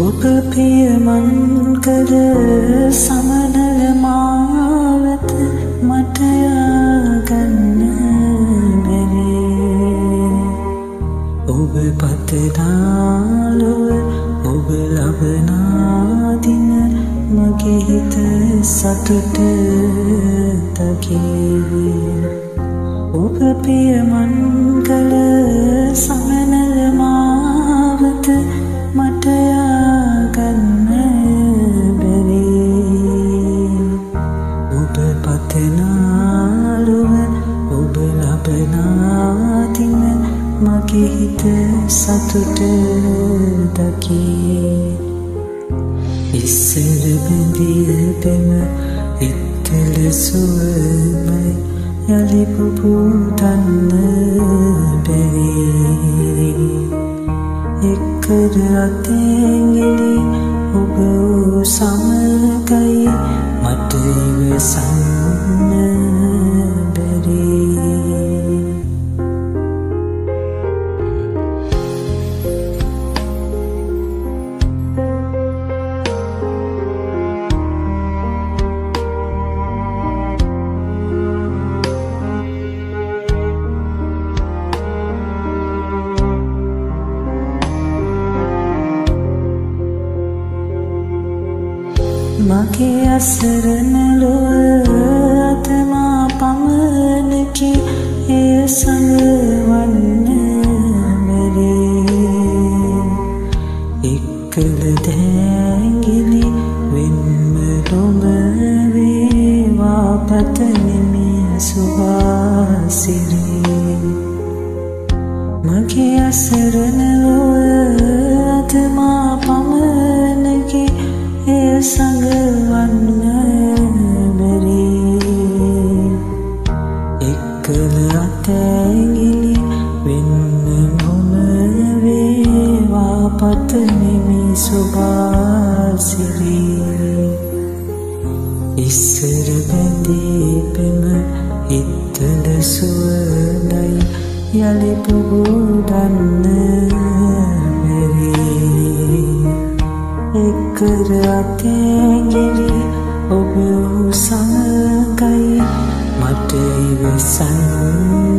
පියමන් කර සමනල මාවත මටයාගන්න බැරේ. ඔබ පතනාලොව ඔබ ලබනාදින මගේ හිත සතුට දකේ. ඔබ පියමන් කළ සමනල මාවත පතනාලුව ඔබ ලබනාතින මගේ හිත සතුට දකී ඉස්සර බැඳිය පෙම ඉත්තල සුවමයි යළි පුපුටන්න බැරි එක්කර අතැගිලි ඔබ සමගයි මගේ අසරණ ලොව අතමා පමණකි. එය සඟවන්න බැරේ එක්කල දැගිලි වෙන්ම ලොබ වේවා පතනෙමි සුවාසිරේ මගේ අසරණ අතැගිලි වෙන්න නොම වේවා පතනෙමි සුභාසිරී ඉස්සර බැඳී පෙම හිත්තල සුවදයි. යළි පුබුදන්න බැරි. එක්කර අතැගිලි ඔබ සමගයි මට ඉවසන්න